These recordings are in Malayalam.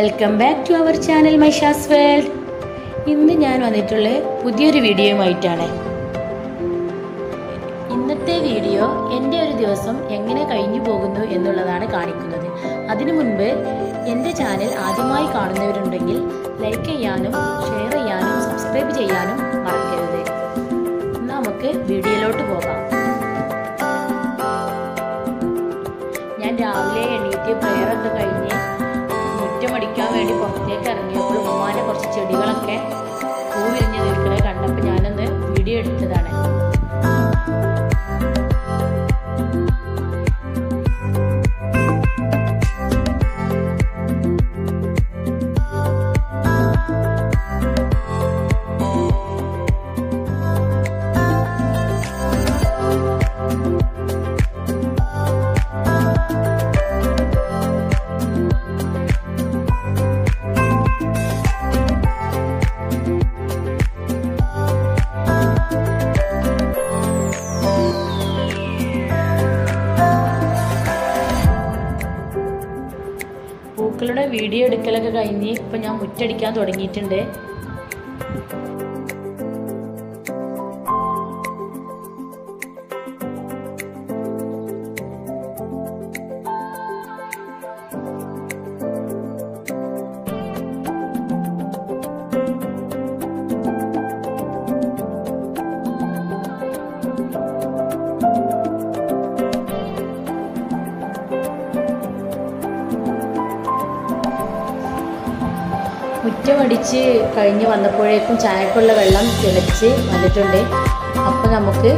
Welcome back to our channel Maisha's world ഇന്ന് ഞാൻ വന്നിട്ടുള്ള പുതിയൊരു വീഡിയോയുമായിട്ടാണ്. ഇന്നത്തെ വീഡിയോ എന്റെ ഒരു ദിവസം എങ്ങനെ കഴിഞ്ഞു പോകുന്നു എന്നുള്ളതാണ് കാണിക്കുന്നത്. അതിനു മുൻപ് എന്റെ ചാനൽ ആദ്യമായി കാണുന്നവരുണ്ടെങ്കിൽ ലൈക്ക് ചെയ്യാനും ഷെയർ ചെയ്യാനും സബ്സ്ക്രൈബ് ചെയ്യാനും മറക്കരുത്. നമുക്ക് വീഡിയോയിലോട്ട് പോകാം. ഞാൻ രാവിലെ എണീറ്റ് പ്രയറൊക്കെ കഴിഞ്ഞ് വേണ്ടി പുറത്തേക്ക് ഇറങ്ങിയപ്പോൾ ഉമ്മാന്റെ കുറച്ച് ചെടികളൊക്കെ പൂ വിരിഞ്ഞ് നിൽക്കുന്നത് കണ്ടപ്പോൾ ഞാനൊന്ന് വീഡിയോ എടുത്തതാണ്. വീഡിയോ എടുക്കലൊക്കെ കഴിഞ്ഞ് ഇപ്പം ഞാൻ മുറ്റടിക്കാൻ തുടങ്ങിയിട്ടുണ്ട്. മുറ്റമടിച്ച് കഴിഞ്ഞ് വന്നപ്പോഴേക്കും ചായക്കുള്ള വെള്ളം തിളച്ച് വന്നിട്ടുണ്ട്. അപ്പോൾ നമുക്ക്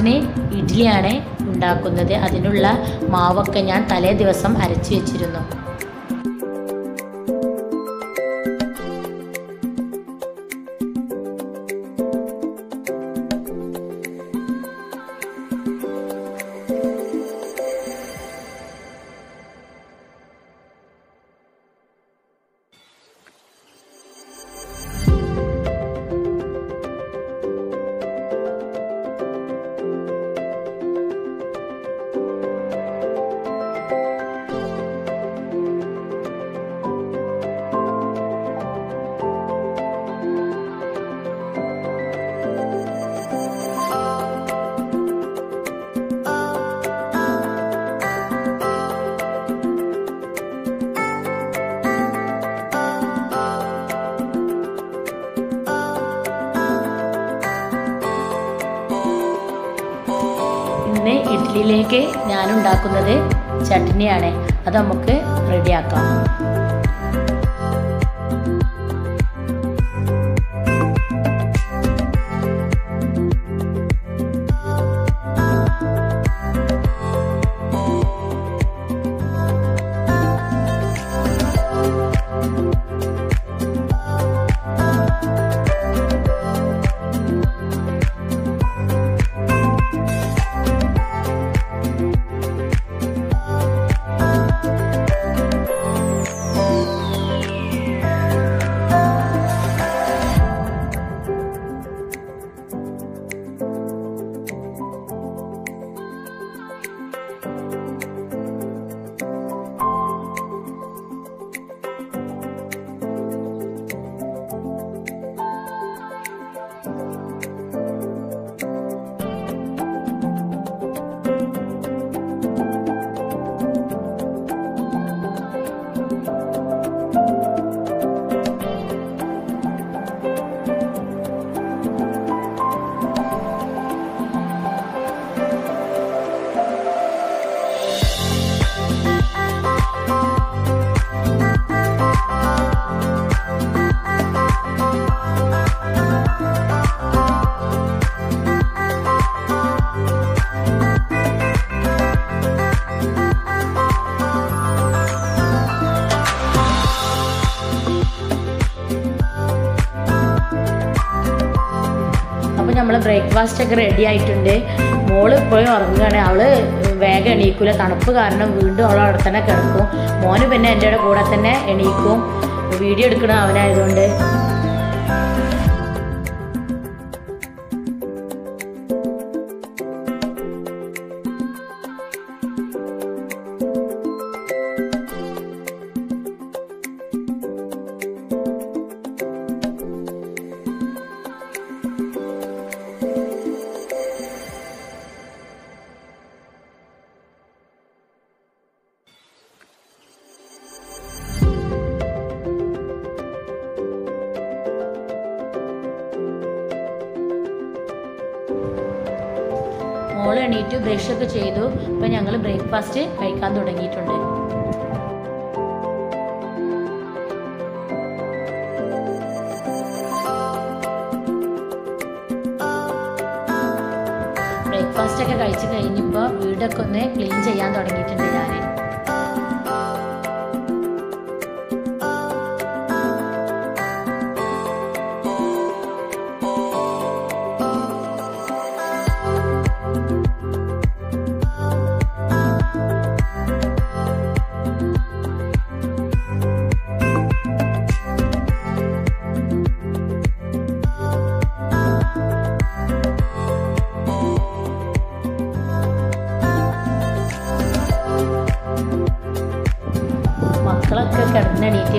ബ്രേക്ക്ഫാസ്റ്റിന് ഇഡ്ഡലിയാണ് ഉണ്ടാക്കുന്നത്. അതിനുള്ള മാവൊക്കെ ഞാൻ തലേ ദിവസം അരച്ചു വെച്ചിരുന്നു. ഇഡ്ഡലിയിലേക്ക് ഞാൻ ഉണ്ടാക്കുന്നത് ചട്നിയാണ്. അത് നമുക്ക് റെഡിയാക്കാം ബ്രേക്ക്ഫാസ്റ്റ് ഒക്കെ റെഡി ആയിട്ടുണ്ട് മോൾ ഇപ്പോഴും ഉറങ്ങുകയാണ്. അവൾ വേഗം എണീക്കൂല. തണുപ്പ് കാരണം വീണ്ടും അവൾ അവിടെ തന്നെ കിടക്കും. മോന് പിന്നെ എന്റെ കൂടെ തന്നെ എണീക്കും. വീഡിയോ എടുക്കണം അവനായതുകൊണ്ട്. മോൾ എണീറ്റ് ബ്രഷ് ഒക്കെ ചെയ്തു. ഇപ്പം ഞങ്ങൾ ബ്രേക്ക്ഫാസ്റ്റ് കഴിക്കാൻ തുടങ്ങിയിട്ടുണ്ട്. ബ്രേക്ക്ഫാസ്റ്റ് ഒക്കെ കഴിച്ച് കഴിഞ്ഞപ്പോൾ വീടൊക്കെ ഒന്ന് ക്ലീൻ ചെയ്യാൻ തുടങ്ങിയിട്ടുണ്ട്.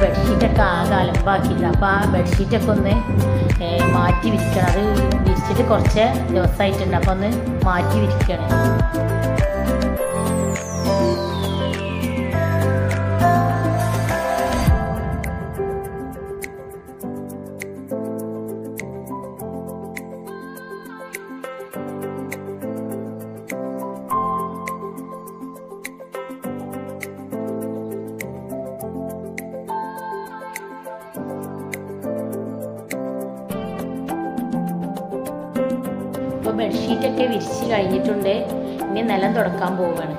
ബെഡ്ഷീറ്റൊക്കെ ആകെ അലമ്പാക്കിയില്ല അപ്പോൾ ആ ബെഡ്ഷീറ്റൊക്കെ ഒന്ന് മാറ്റി വിരിക്കണം. അത് വിരിച്ചിട്ട് കുറച്ച് ദിവസമായിട്ടുണ്ട് അപ്പോൾ ഒന്ന് മാറ്റി വിരിക്കണം. ബെഡ്ഷീറ്റൊക്കെ വിരിച്ച് കഴിഞ്ഞിട്ടുണ്ട്. ഇനി നിലം തുടക്കാൻ പോവുകയാണ്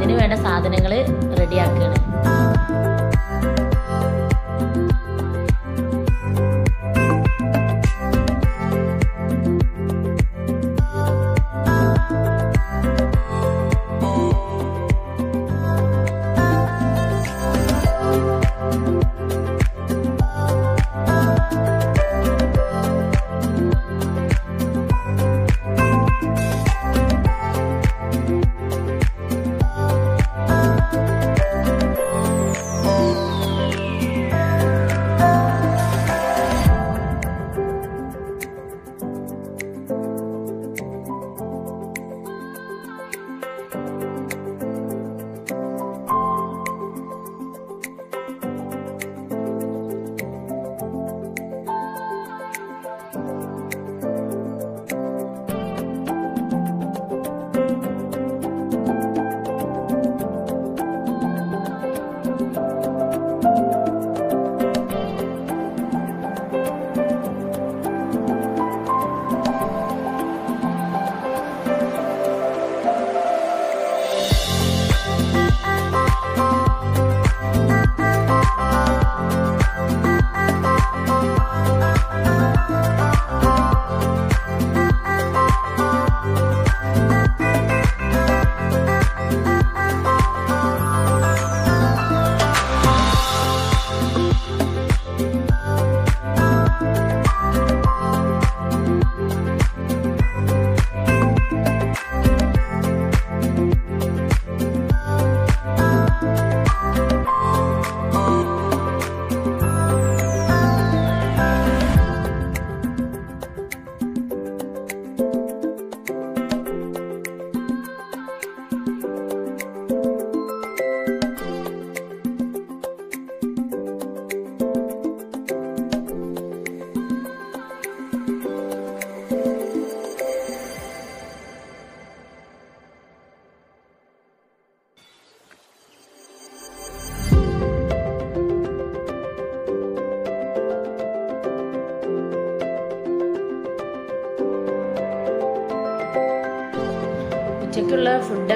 അതിന് വേണ്ട സാധനങ്ങൾ റെഡിയാക്കുകയാണ്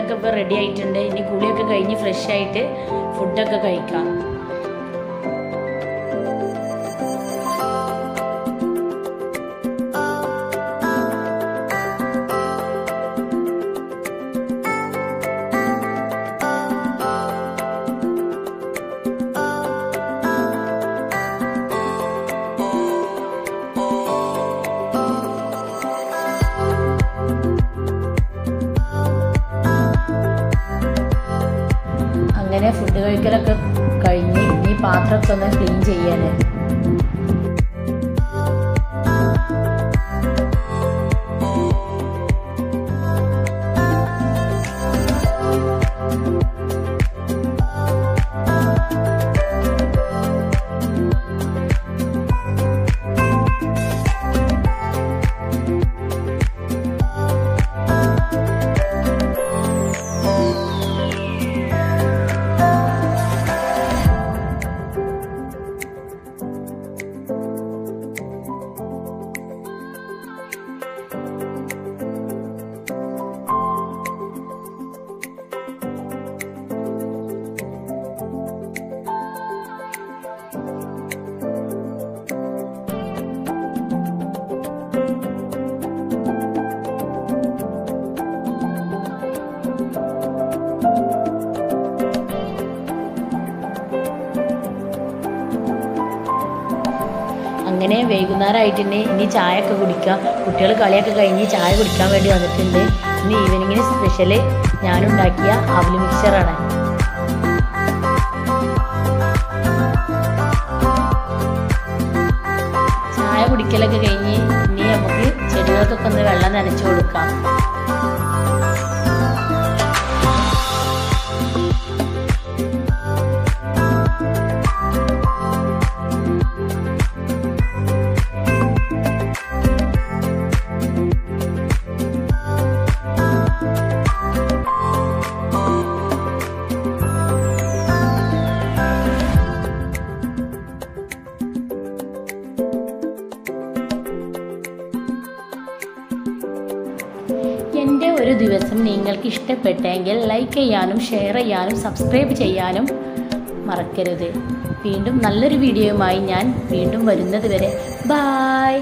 ഫുഡൊക്കെ ഇപ്പോൾ റെഡി ആയിട്ടുണ്ട്. ഇനി കുളിയൊക്കെ കഴിഞ്ഞ് ഫ്രഷ് ആയിട്ട് ഫുഡൊക്കെ കഴിക്കാം. അങ്ങനെ ഫുഡ് കഴിക്കലൊക്കെ കഴിഞ്ഞ് ഇനി പാത്രമൊക്കെ ഒന്ന് ക്ലീൻ ചെയ്യാന്. അങ്ങനെ വൈകുന്നേരമായിട്ട് തന്നെ ഇനി ചായ ഒക്കെ കുടിക്കാം. കുട്ടികൾ കളിയൊക്കെ കഴിഞ്ഞ് ചായ കുടിക്കാൻ വേണ്ടി വന്നിട്ടുണ്ട്. ഇന്ന് ഈവനിങ്ങിന് സ്പെഷ്യൽ ഞാനുണ്ടാക്കിയ അവൽ മിക്സറാണ് ചായ കുടിക്കലൊക്കെ കഴിഞ്ഞ് ഇനി നമുക്ക് ചെടികൾക്കൊക്കെ ഒന്ന് വെള്ളം നനച്ചു കൊടുക്കാം. ഒരു ദിവസം നിങ്ങൾക്ക് ഇഷ്ടപ്പെട്ടെങ്കിൽ ലൈക്ക് ചെയ്യാനും ഷെയർ ചെയ്യാനും സബ്സ്ക്രൈബ് ചെയ്യാനും മറക്കരുത്. വീണ്ടും നല്ലൊരു വീഡിയോയുമായി ഞാൻ വീണ്ടും വരുന്നത് വരെ. ബായ്